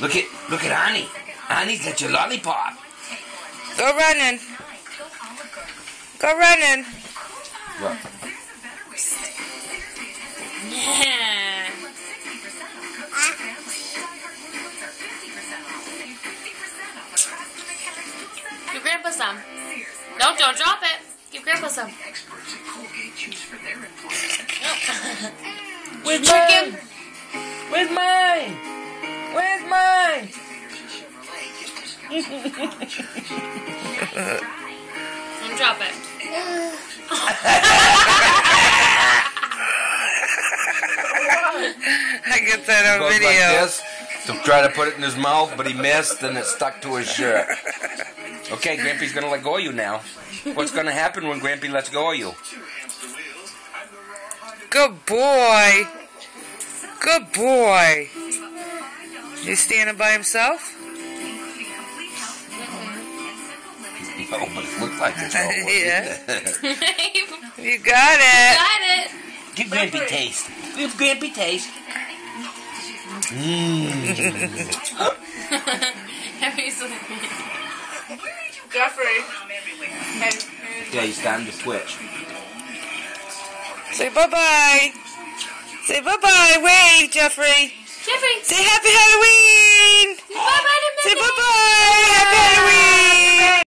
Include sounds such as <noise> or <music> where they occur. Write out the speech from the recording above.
Look at look at Annie. Annie's got your lollipop. Go running. Go running. Look. Yeah. Give Grandpa some. No, don't drop it. Give Grandpa some. Where's Trick him. Where's mine? Where's mine? Don't drop it. I get that on video. like this to try to put it in his mouth, but he missed and it stuck to his shirt. Okay, Grampy's gonna let go of you now. What's gonna happen when Grampy lets go of you? Good boy. Good boy. You standing by himself? No, <laughs> oh, but it looked like it's <laughs> all Yeah. Got <laughs> You got it. it. Give Grampy taste. Give Grampy taste. Mmm. Jeffrey. Yeah, he's starting to twitch. Say bye-bye. Say bye-bye. Wave, Jeffrey. Jeffrey, Say happy Halloween. bye bye